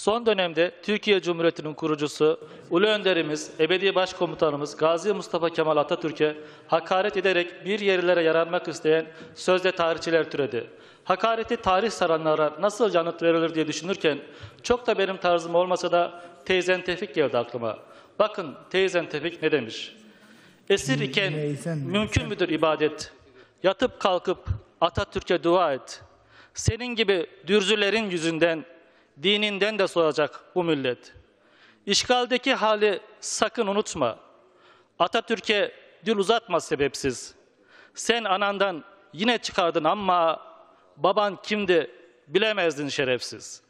Son dönemde Türkiye Cumhuriyeti'nin kurucusu, Ulu Önderimiz, Ebedi Başkomutanımız Gazi Mustafa Kemal Atatürk'e hakaret ederek bir yerlere yaranmak isteyen sözde tarihçiler türedi. Hakareti tarih saranlara nasıl yanıt verilir diye düşünürken çok da benim tarzım olmasa da teyzen Tevfik geldi aklıma. Bakın teyzen Tevfik ne demiş? Esir iken mümkün müdür ibadet? Yatıp kalkıp Atatürk'e dua et. Senin gibi dürzülerin yüzünden, dininden de soğuyacak bu millet. İşgaldeki hali sakın unutma. Atatürk'e dil uzatma sebepsiz. Sen anandan yine çıkardın ama baban kimdi bilemezdin şerefsiz.